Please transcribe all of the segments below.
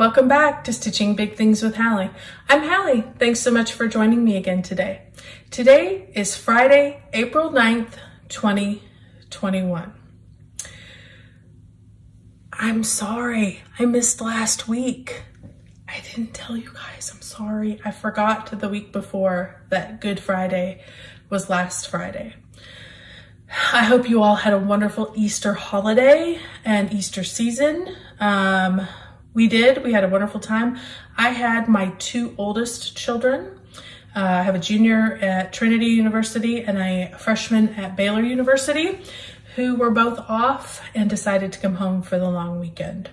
Welcome back to Stitching Big Things with Hallie. I'm Hallie. Thanks so much for joining me again today. Today is Friday, April 9th, 2021. I'm sorry. I missed last week. I didn't tell you guys. I'm sorry. I forgot the week before that Good Friday was last Friday. I hope you all had a wonderful Easter holiday and Easter season. Um, we did. We had a wonderful time. I had my two oldest children. Uh, I have a junior at Trinity University and a freshman at Baylor University who were both off and decided to come home for the long weekend.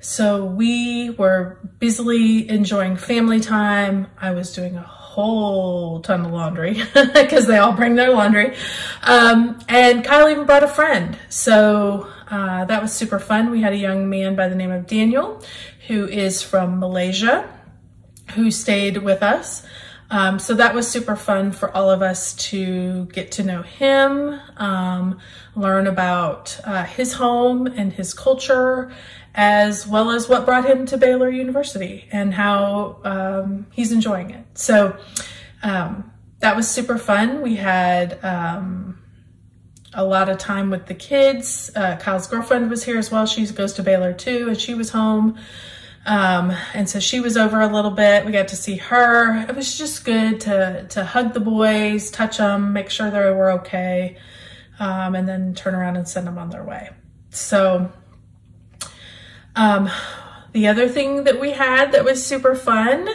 So we were busily enjoying family time. I was doing a whole ton of laundry because they all bring their laundry. Um, and Kyle even brought a friend. So uh, that was super fun. We had a young man by the name of Daniel who is from Malaysia who stayed with us. Um, so that was super fun for all of us to get to know him, um, learn about uh, his home and his culture, as well as what brought him to Baylor University and how um, he's enjoying it. So um, that was super fun. We had um, a lot of time with the kids. Uh, Kyle's girlfriend was here as well. She goes to Baylor too, and she was home. Um, and so she was over a little bit. We got to see her. It was just good to, to hug the boys, touch them, make sure they were okay, um, and then turn around and send them on their way. So um, the other thing that we had that was super fun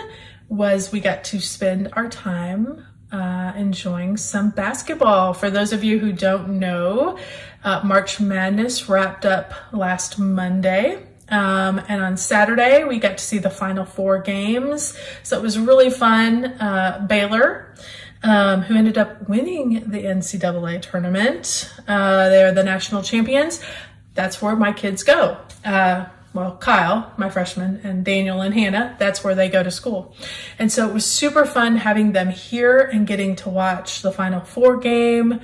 was we got to spend our time uh, enjoying some basketball. For those of you who don't know, uh, March Madness wrapped up last Monday. Um, and on Saturday, we got to see the final four games. So it was really fun. Uh, Baylor, um, who ended up winning the NCAA tournament, uh, they're the national champions. That's where my kids go. Uh, well, Kyle, my freshman, and Daniel and Hannah, that's where they go to school. And so it was super fun having them here and getting to watch the Final Four game.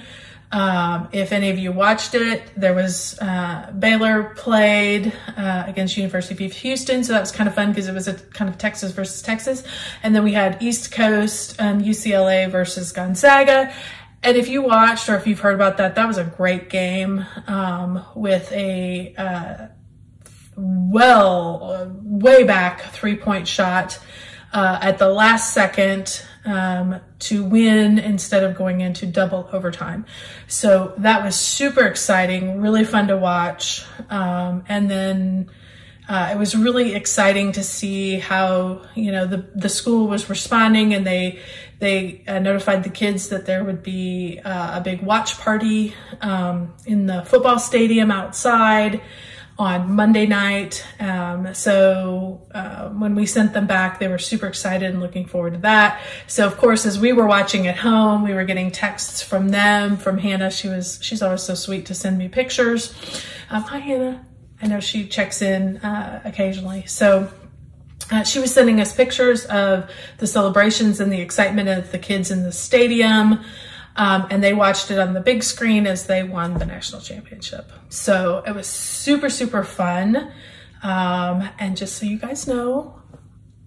Um, if any of you watched it, there was uh, Baylor played uh, against University of Houston, so that was kind of fun because it was a kind of Texas versus Texas. And then we had East Coast um, UCLA versus Gonzaga. And if you watched or if you've heard about that, that was a great game um, with a uh, well, way back three point shot uh, at the last second um, to win instead of going into double overtime. So that was super exciting, really fun to watch. Um, and then uh, it was really exciting to see how you know the the school was responding, and they they uh, notified the kids that there would be uh, a big watch party um, in the football stadium outside on Monday night. Um, so uh, when we sent them back, they were super excited and looking forward to that. So of course, as we were watching at home, we were getting texts from them, from Hannah. She was she's always so sweet to send me pictures. Um, hi Hannah. I know she checks in uh, occasionally. So. Uh, she was sending us pictures of the celebrations and the excitement of the kids in the stadium. Um, and they watched it on the big screen as they won the national championship. So it was super, super fun. Um, and just so you guys know,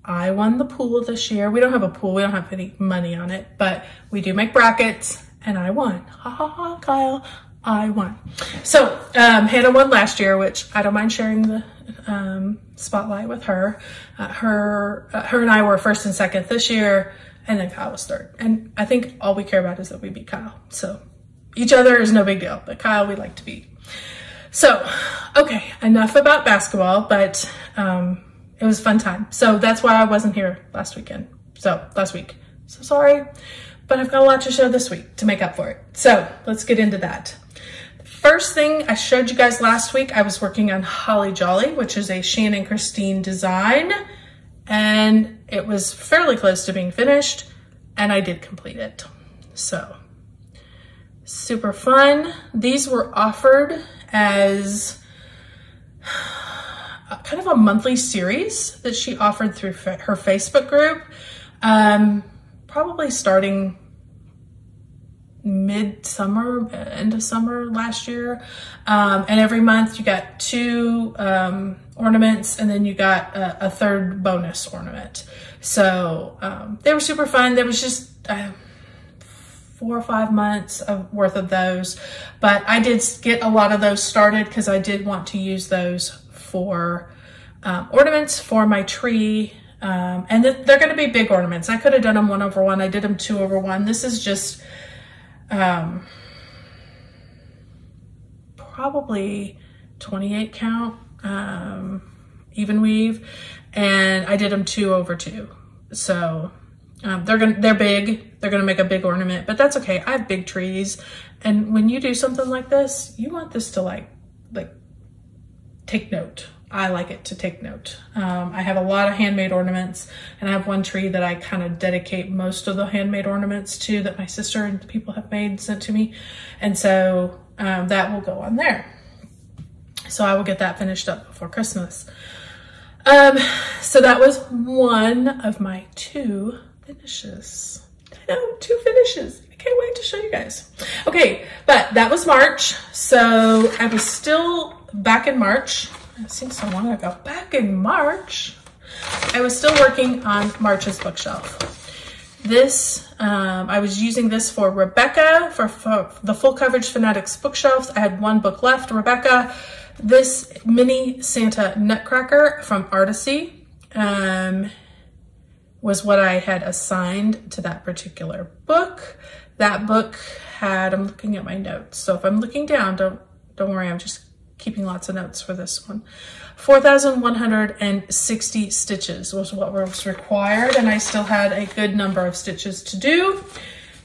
I won the pool this year. We don't have a pool. We don't have any money on it, but we do make brackets and I won. Ha ha ha, Kyle. I won. So um, Hannah won last year, which I don't mind sharing the um, spotlight with her. Uh, her, uh, her and I were first and second this year and then Kyle was third. And I think all we care about is that we beat Kyle. So each other is no big deal, but Kyle we like to beat. So, okay, enough about basketball, but um, it was fun time. So that's why I wasn't here last weekend. So last week. So sorry, but I've got a lot to show this week to make up for it. So let's get into that. First thing I showed you guys last week, I was working on Holly Jolly, which is a Shannon Christine design and it was fairly close to being finished and I did complete it. So super fun. These were offered as kind of a monthly series that she offered through her Facebook group, um, probably starting mid-summer, end of summer last year. Um, and every month you got two um, ornaments and then you got a, a third bonus ornament. So um, they were super fun. There was just uh, four or five months of worth of those, but I did get a lot of those started because I did want to use those for um, ornaments for my tree. Um, and th they're going to be big ornaments. I could have done them one over one. I did them two over one. This is just um, probably 28 count um, even weave, and I did them two over two. So um, they're gonna they're big. They're gonna make a big ornament, but that's okay. I have big trees, and when you do something like this, you want this to like like take note. I like it to take note. Um, I have a lot of handmade ornaments, and I have one tree that I kind of dedicate most of the handmade ornaments to that my sister and people have made sent to me, and so um, that will go on there. So I will get that finished up before Christmas. Um, so that was one of my two finishes. I know, two finishes. I can't wait to show you guys. Okay, but that was March. So I was still back in March. It seems so long ago. Back in March, I was still working on March's bookshelf. This, um, I was using this for Rebecca, for, for the Full Coverage Fanatics bookshelves. I had one book left, Rebecca. This mini Santa Nutcracker from Artecy um, was what I had assigned to that particular book. That book had, I'm looking at my notes. So if I'm looking down, don't, don't worry, I'm just keeping lots of notes for this one. 4,160 stitches was what was required and I still had a good number of stitches to do.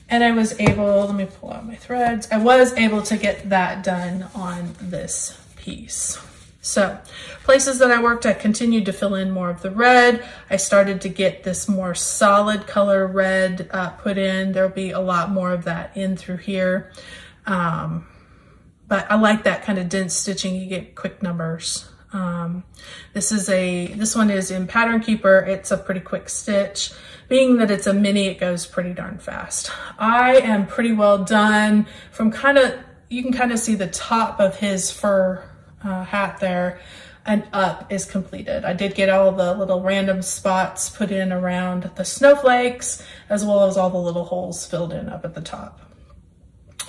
And I was able, let me pull out my threads. I was able to get that done on this piece. So places that I worked, I continued to fill in more of the red. I started to get this more solid color red uh, put in. There'll be a lot more of that in through here. Um, but I like that kind of dense stitching. You get quick numbers. Um, this is a, this one is in Pattern Keeper. It's a pretty quick stitch. Being that it's a mini, it goes pretty darn fast. I am pretty well done from kind of, you can kind of see the top of his fur uh, hat there and up is completed. I did get all the little random spots put in around the snowflakes as well as all the little holes filled in up at the top.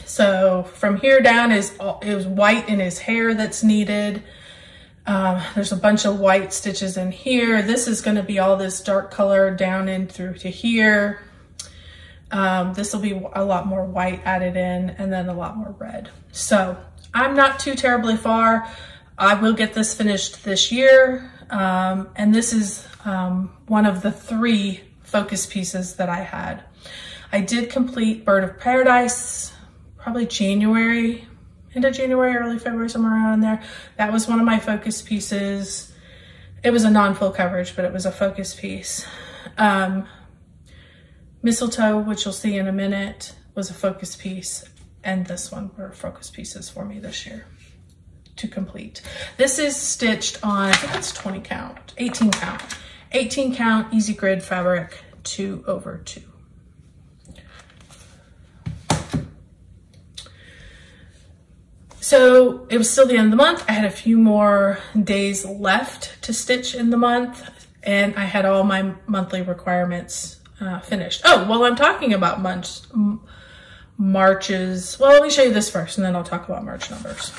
So from here down is was white in his hair that's needed. Um, there's a bunch of white stitches in here. This is going to be all this dark color down in through to here. Um, this will be a lot more white added in and then a lot more red. So I'm not too terribly far. I will get this finished this year. Um, and this is um, one of the three focus pieces that I had. I did complete Bird of Paradise, probably January, of January, early February, somewhere around there. That was one of my focus pieces. It was a non-full coverage, but it was a focus piece. Um, Mistletoe, which you'll see in a minute, was a focus piece and this one were focus pieces for me this year to complete. This is stitched on, I think it's 20 count, 18 count, 18 count easy grid fabric, two over two. So it was still the end of the month. I had a few more days left to stitch in the month and I had all my monthly requirements uh, finished. Oh, well, I'm talking about months, Marches. Well, let me show you this first and then I'll talk about March numbers.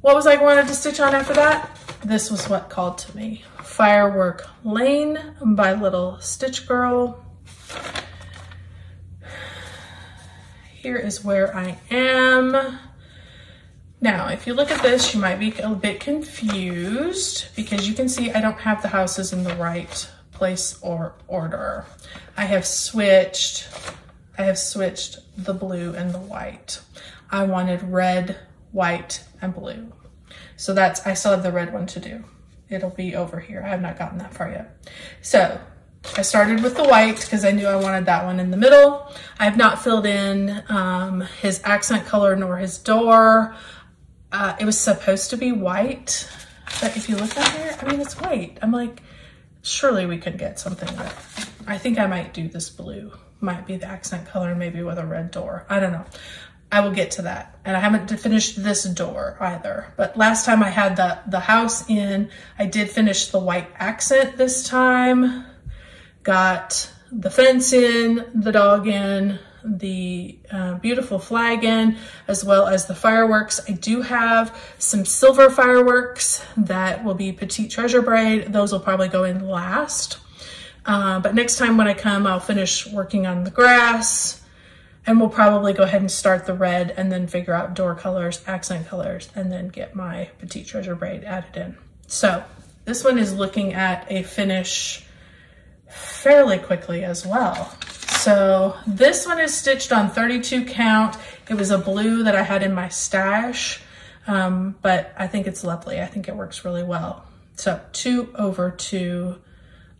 What was I wanted to stitch on after that? This was what called to me. Firework Lane by Little Stitch Girl. Here is where I am. Now, if you look at this, you might be a bit confused because you can see I don't have the houses in the right place or order. I have switched I have switched the blue and the white. I wanted red, white, and blue. So that's, I still have the red one to do. It'll be over here. I have not gotten that far yet. So I started with the white because I knew I wanted that one in the middle. I have not filled in um, his accent color nor his door. Uh, it was supposed to be white, but if you look at here, I mean, it's white. I'm like, surely we could get something that I think I might do this blue might be the accent color, maybe with a red door. I don't know. I will get to that. And I haven't finished this door either. But last time I had the, the house in, I did finish the white accent this time. Got the fence in, the dog in, the uh, beautiful flag in, as well as the fireworks. I do have some silver fireworks that will be Petite Treasure Braid. Those will probably go in last. Uh, but next time when I come, I'll finish working on the grass, and we'll probably go ahead and start the red and then figure out door colors, accent colors, and then get my Petite Treasure braid added in. So this one is looking at a finish fairly quickly as well. So this one is stitched on 32 count. It was a blue that I had in my stash, um, but I think it's lovely. I think it works really well. So two over two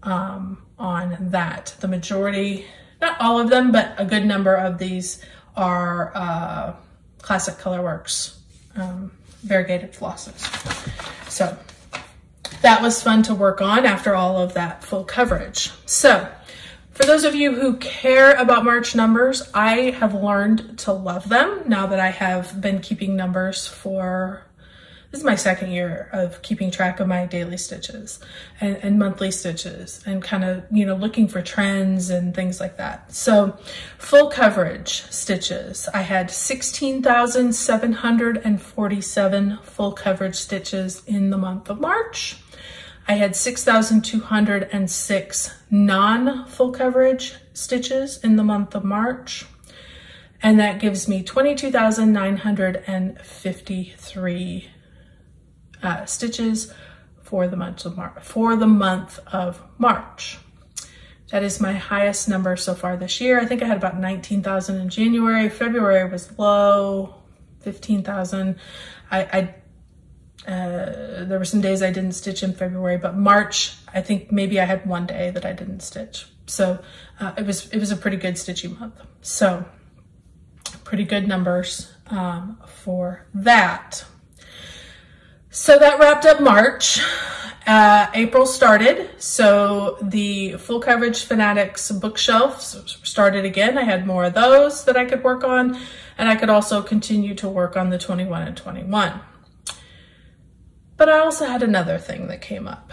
um, on that. The majority not all of them, but a good number of these are uh, Classic Colorworks um, variegated flosses. So that was fun to work on after all of that full coverage. So for those of you who care about March numbers, I have learned to love them now that I have been keeping numbers for this is my second year of keeping track of my daily stitches and, and monthly stitches and kind of, you know, looking for trends and things like that. So full coverage stitches, I had 16,747 full coverage stitches in the month of March. I had 6,206 non-full coverage stitches in the month of March. And that gives me 22,953 uh, stitches for the month of March. For the month of March. That is my highest number so far this year. I think I had about 19,000 in January. February was low, 15,000. I, I uh, there were some days I didn't stitch in February, but March, I think maybe I had one day that I didn't stitch. So uh, it was it was a pretty good stitching month. So pretty good numbers um, for that. So that wrapped up March. Uh, April started, so the full coverage fanatics bookshelves started again. I had more of those that I could work on, and I could also continue to work on the 21 and 21. But I also had another thing that came up.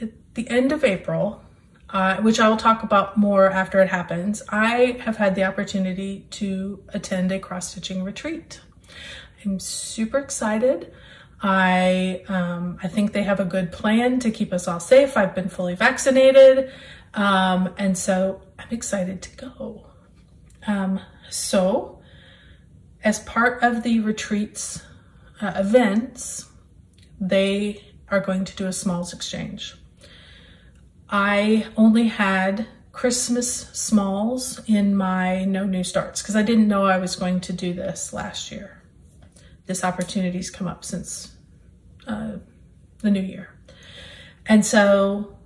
At the end of April, uh, which I will talk about more after it happens, I have had the opportunity to attend a cross-stitching retreat. I'm super excited. I, um, I think they have a good plan to keep us all safe. I've been fully vaccinated. Um, and so I'm excited to go. Um, so as part of the retreats uh, events, they are going to do a smalls exchange. I only had Christmas smalls in my no new starts because I didn't know I was going to do this last year this opportunity's come up since uh, the new year. And so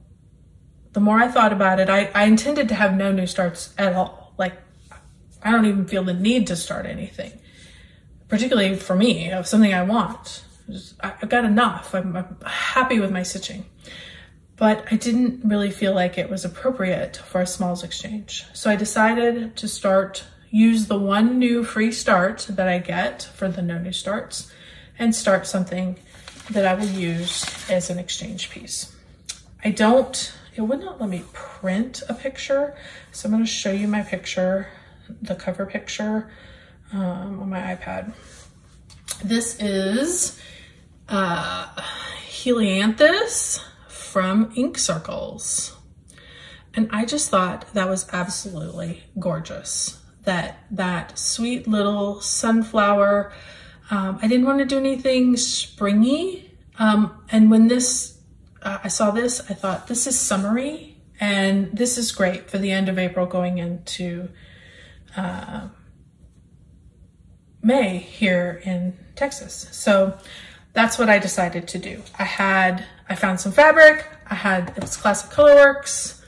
the more I thought about it, I, I intended to have no new starts at all. Like, I don't even feel the need to start anything, particularly for me, of something I want. I've got enough. I'm, I'm happy with my stitching. But I didn't really feel like it was appropriate for a smalls exchange. So I decided to start use the one new free start that I get for the no new starts and start something that I will use as an exchange piece. I don't, it would not let me print a picture. So I'm gonna show you my picture, the cover picture um, on my iPad. This is uh, Helianthus from Ink Circles. And I just thought that was absolutely gorgeous that that sweet little sunflower. Um, I didn't want to do anything springy. Um, and when this, uh, I saw this, I thought this is summery and this is great for the end of April going into uh, May here in Texas. So that's what I decided to do. I had, I found some fabric. I had, it was Classic Colorworks.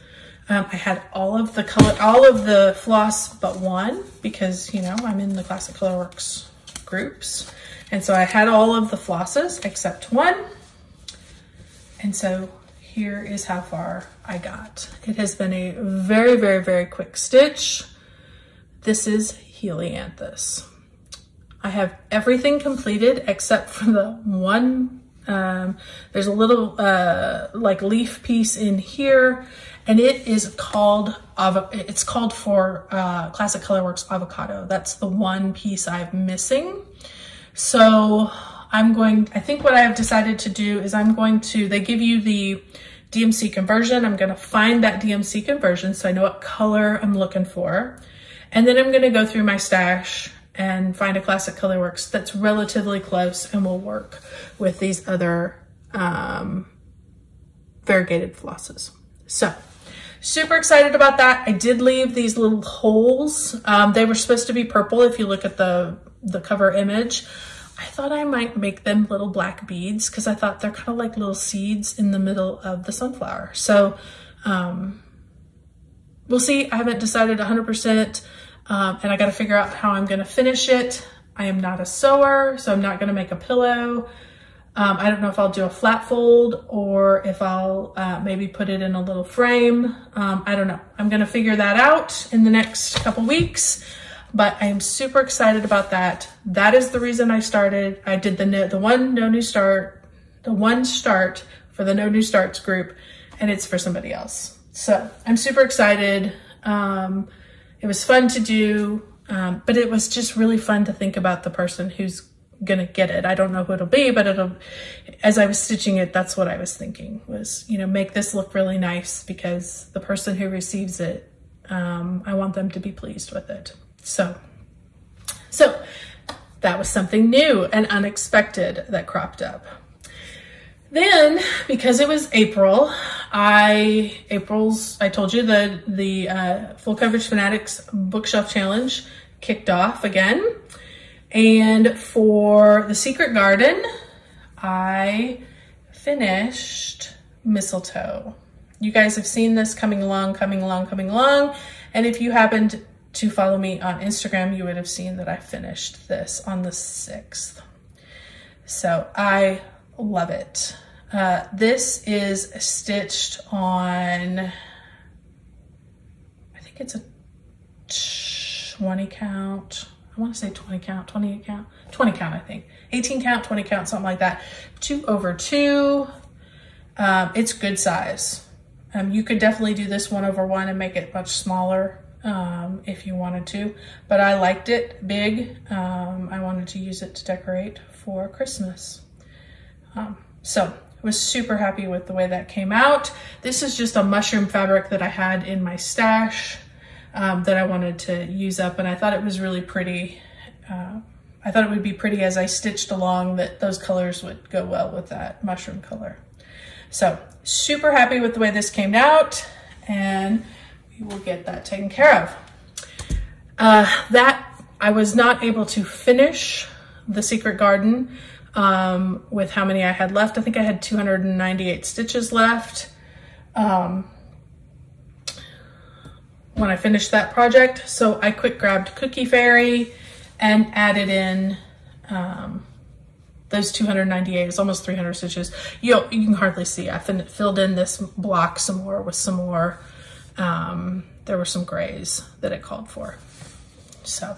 Um, I had all of the color, all of the floss but one because, you know, I'm in the Classic Colorworks groups. And so I had all of the flosses except one. And so here is how far I got. It has been a very, very, very quick stitch. This is Helianthus. I have everything completed except for the one, um, there's a little uh, like leaf piece in here and it is called, it's called for uh, Classic Colorworks Avocado. That's the one piece I'm missing. So I'm going, I think what I have decided to do is I'm going to, they give you the DMC conversion. I'm gonna find that DMC conversion so I know what color I'm looking for. And then I'm gonna go through my stash and find a Classic Colorworks that's relatively close and will work with these other um, variegated flosses. So super excited about that. I did leave these little holes. Um, they were supposed to be purple if you look at the, the cover image. I thought I might make them little black beads because I thought they're kind of like little seeds in the middle of the sunflower. So um, we'll see. I haven't decided 100% um, and I got to figure out how I'm going to finish it. I am not a sewer, so I'm not going to make a pillow. Um, I don't know if I'll do a flat fold or if I'll uh, maybe put it in a little frame. Um, I don't know. I'm going to figure that out in the next couple weeks, but I am super excited about that. That is the reason I started. I did the, the one no new start, the one start for the no new starts group, and it's for somebody else. So I'm super excited. Um, it was fun to do, um, but it was just really fun to think about the person who's gonna get it. I don't know who it'll be, but it'll, as I was stitching it, that's what I was thinking was, you know, make this look really nice because the person who receives it, um, I want them to be pleased with it. So, so that was something new and unexpected that cropped up. Then, because it was April, I, April's, I told you the, the uh, Full Coverage Fanatics Bookshelf Challenge kicked off again. And for the Secret Garden, I finished Mistletoe. You guys have seen this coming along, coming along, coming along. And if you happened to follow me on Instagram, you would have seen that I finished this on the 6th. So I love it. Uh, this is stitched on, I think it's a 20 count. I want to say 20 count, 28 count, 20 count, I think. 18 count, 20 count, something like that. Two over two. Um, it's good size. Um, you could definitely do this one over one and make it much smaller um, if you wanted to, but I liked it big. Um, I wanted to use it to decorate for Christmas. Um, so I was super happy with the way that came out. This is just a mushroom fabric that I had in my stash um, that I wanted to use up and I thought it was really pretty. Uh, I thought it would be pretty as I stitched along that those colors would go well with that mushroom color. So super happy with the way this came out and we will get that taken care of. Uh, that I was not able to finish the secret garden um, with how many I had left. I think I had 298 stitches left um, when I finished that project. So I quick grabbed Cookie Fairy and added in um, those 298, it's almost 300 stitches. You, you can hardly see, I filled in this block some more with some more, um, there were some grays that it called for. So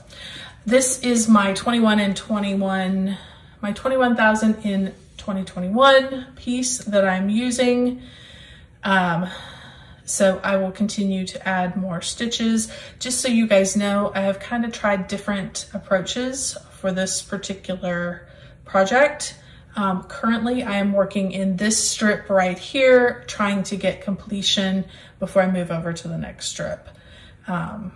this is my 21 and 21 my 21,000 in 2021 piece that I'm using. Um, so I will continue to add more stitches. Just so you guys know, I have kind of tried different approaches for this particular project. Um, currently, I am working in this strip right here, trying to get completion before I move over to the next strip. Um,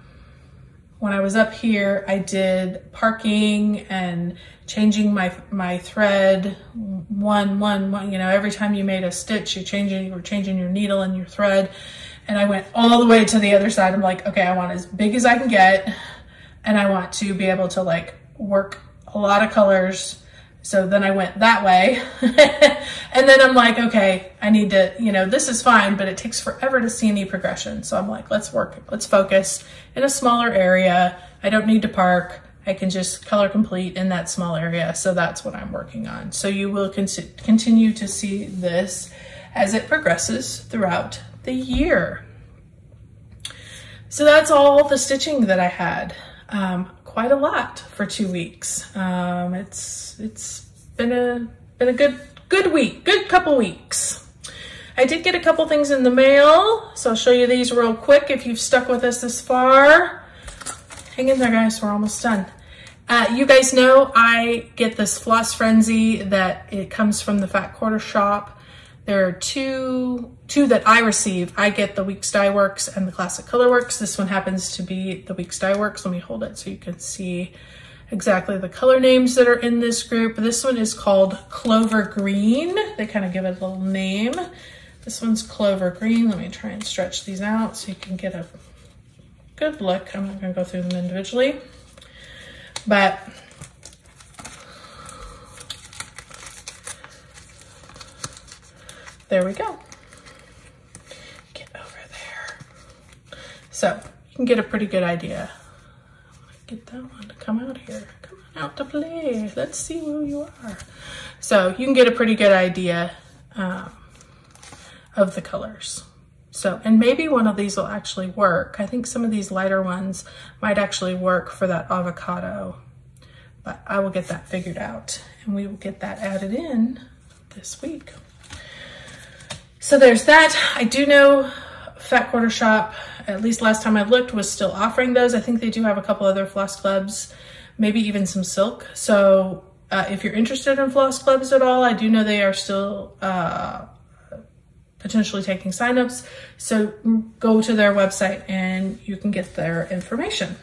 when I was up here, I did parking and changing my my thread one, one, one, you know, every time you made a stitch, you changing, you were changing your needle and your thread. And I went all the way to the other side. I'm like, okay, I want as big as I can get. And I want to be able to like work a lot of colors. So then I went that way. and then I'm like, okay, I need to, you know, this is fine, but it takes forever to see any progression. So I'm like, let's work, let's focus in a smaller area. I don't need to park. I can just color complete in that small area. So that's what I'm working on. So you will con continue to see this as it progresses throughout the year. So that's all the stitching that I had. Um, quite a lot for two weeks. Um, it's it's been a been a good good week, good couple weeks. I did get a couple things in the mail, so I'll show you these real quick if you've stuck with us this far. Hang in there, guys. We're almost done. Uh, you guys know I get this Floss Frenzy that it comes from the Fat Quarter Shop. There are two, two that I receive. I get the Weeks Dye Works and the Classic Color Works. This one happens to be the Weeks Dye Works. Let me hold it so you can see exactly the color names that are in this group. This one is called Clover Green. They kind of give it a little name. This one's Clover Green. Let me try and stretch these out so you can get a good look. I'm not gonna go through them individually. But there we go. Get over there. So you can get a pretty good idea. Get that one to come out here. Come on out to play. Let's see who you are. So you can get a pretty good idea um, of the colors. So, and maybe one of these will actually work. I think some of these lighter ones might actually work for that avocado, but I will get that figured out and we will get that added in this week. So there's that. I do know Fat Quarter Shop, at least last time I looked, was still offering those. I think they do have a couple other floss clubs, maybe even some silk. So uh, if you're interested in floss clubs at all, I do know they are still uh, potentially taking signups. So go to their website and you can get their information.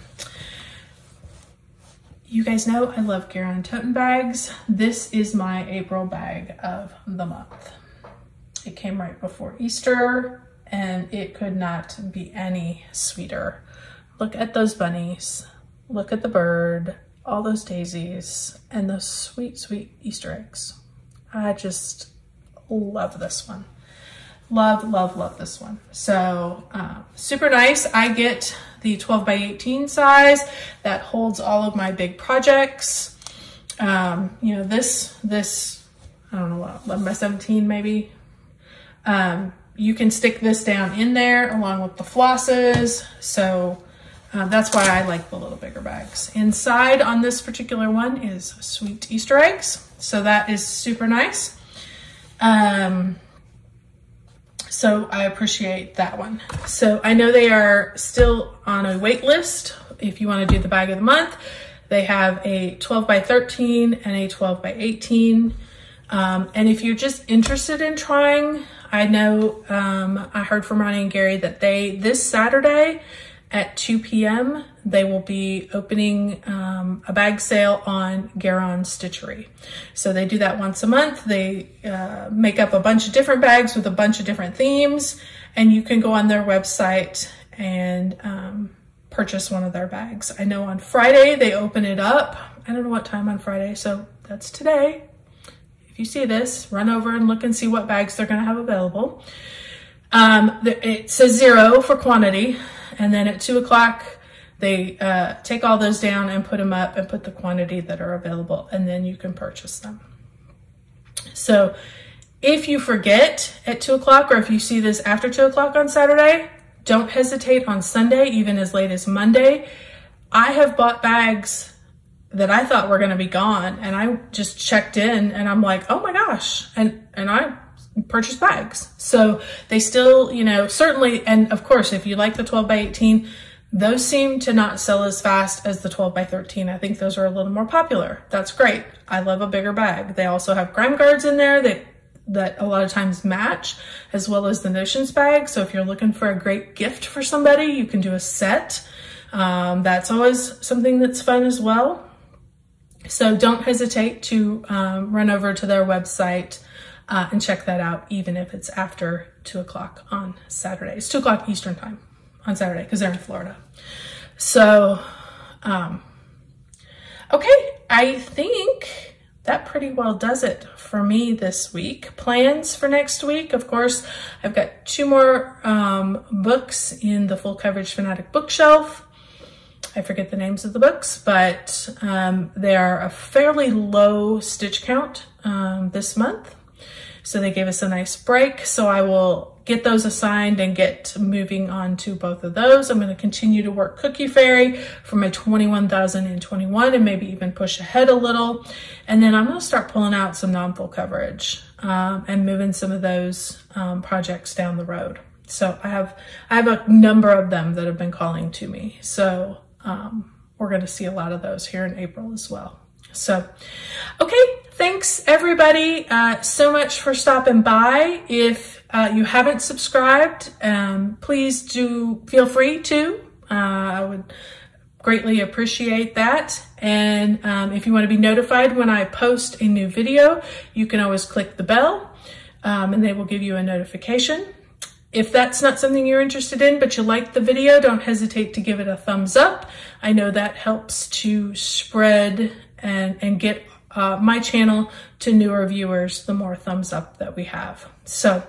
You guys know I love Garon Toten bags. This is my April bag of the month. It came right before Easter and it could not be any sweeter. Look at those bunnies. Look at the bird, all those daisies, and those sweet, sweet Easter eggs. I just love this one. Love, love, love this one. So uh, super nice. I get the 12 by 18 size that holds all of my big projects. Um, you know, this, this, I don't know what, 11 by 17 maybe. Um, you can stick this down in there along with the flosses. So uh, that's why I like the little bigger bags. Inside on this particular one is sweet Easter eggs. So that is super nice. Um, so I appreciate that one. So I know they are still on a wait list. If you want to do the bag of the month, they have a 12 by 13 and a 12 by 18. Um, and if you're just interested in trying, I know um, I heard from Ronnie and Gary that they, this Saturday, at 2 p.m. They will be opening um, a bag sale on Garon Stitchery. So they do that once a month. They uh, make up a bunch of different bags with a bunch of different themes and you can go on their website and um, purchase one of their bags. I know on Friday they open it up. I don't know what time on Friday, so that's today. If you see this, run over and look and see what bags they're gonna have available. Um, it says zero for quantity. And then at two o'clock, they uh, take all those down and put them up and put the quantity that are available and then you can purchase them. So if you forget at two o'clock or if you see this after two o'clock on Saturday, don't hesitate on Sunday, even as late as Monday. I have bought bags that I thought were going to be gone and I just checked in and I'm like, oh my gosh. And, and I purchased bags. So they still, you know, certainly, and of course, if you like the 12 by 18, those seem to not sell as fast as the 12 by 13. I think those are a little more popular. That's great. I love a bigger bag. They also have grime guards in there that that a lot of times match as well as the notions bag. So if you're looking for a great gift for somebody, you can do a set. Um, that's always something that's fun as well. So don't hesitate to um, run over to their website uh, and check that out, even if it's after two o'clock on Saturday. It's two o'clock Eastern time on Saturday because they're in Florida. So, um, okay, I think that pretty well does it for me this week. Plans for next week, of course, I've got two more um, books in the Full Coverage Fanatic bookshelf. I forget the names of the books, but um, they are a fairly low stitch count um, this month. So they gave us a nice break. So I will get those assigned and get moving on to both of those. I'm going to continue to work Cookie Fairy for my 21,021 and maybe even push ahead a little. And then I'm going to start pulling out some non-full coverage um, and moving some of those um, projects down the road. So I have I have a number of them that have been calling to me. So um, we're going to see a lot of those here in April as well. So, okay, thanks everybody uh, so much for stopping by. If uh, you haven't subscribed, um, please do feel free to. Uh, I would greatly appreciate that. And um, if you want to be notified when I post a new video, you can always click the bell um, and they will give you a notification. If that's not something you're interested in, but you like the video, don't hesitate to give it a thumbs up. I know that helps to spread and, and get uh, my channel to newer viewers, the more thumbs up that we have. So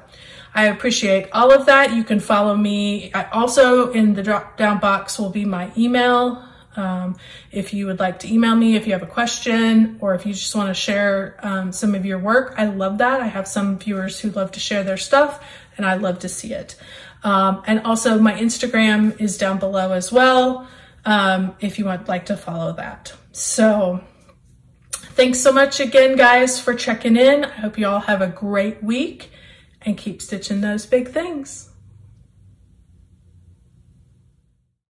I appreciate all of that. You can follow me. I also in the drop down box will be my email. Um, if you would like to email me, if you have a question, or if you just want to share um, some of your work, I love that. I have some viewers who love to share their stuff and I love to see it. Um, and also my Instagram is down below as well. Um, if you would like to follow that. So thanks so much again, guys, for checking in. I hope you all have a great week and keep stitching those big things.